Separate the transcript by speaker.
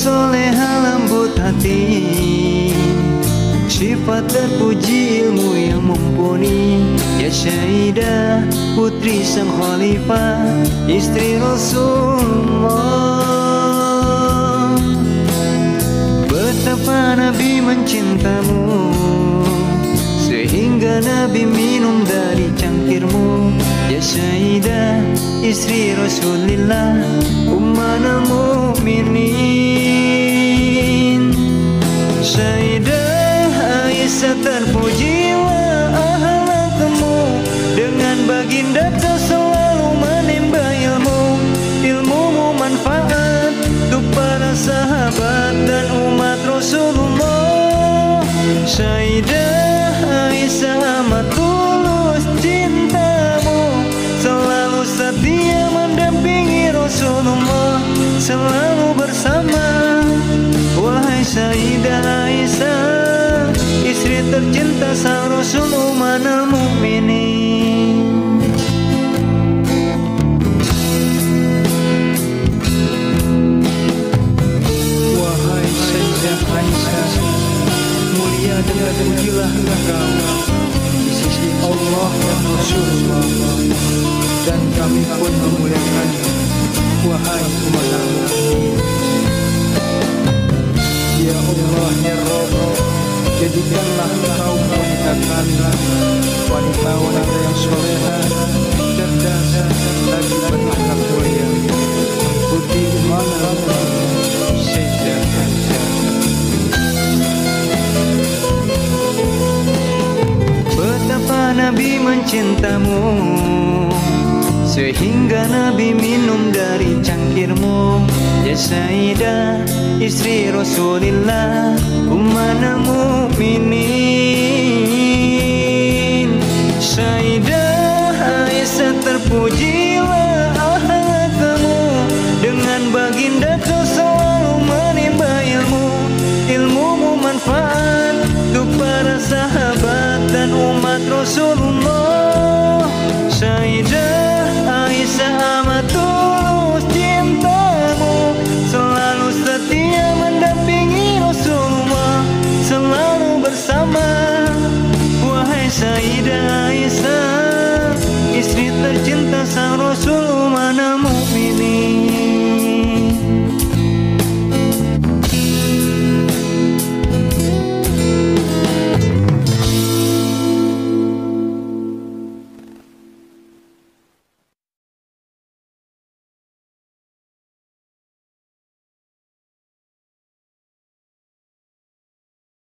Speaker 1: Soleha lembut hati. Sifat terpuji ilmu yang mumpuni. Ya Syaidah putri sang khalifah Istri Rasulullah. Betapa Nabi mencintamu Sehingga Nabi minum dari cangkirmu Syaidah istri Rasulillah Ummana mu'minin. Syaidah Aisyah terpujilah ahlakmu Dengan baginda kau selalu menimba ilmu. Ilmumu manfaat untuk para sahabat dan umat Rasulullah. Syaidah Rasulullah Selalu bersama. Wahai Sayyidah Aisyah Istri tercinta sang Rasul mana mukminin
Speaker 2: Wahai Sayyidah Aisyah Mulia dan terpujilah engkau Di sisi Allah dan Rasulullah Dan kami pun memuliakan Wahai mukminin Ya Allah ya Rabb Jadikanlah engkau wanita kami Wanita-wanita yang soleha Cerdas dan berakhlak mulia. Sayyidah Aisyah
Speaker 1: Betapa Nabi mencintamu Sehingga Nabi minum dari cangkirmu. Ya Sayyidah istri Rasulillah Ummana mu'minin Sayyidah Aisyah terpujilah ahlakmu Dengan baginda kau selalu menimba ilmu. Ilmumu manfaat untuk para sahabat dan umat Rasulullah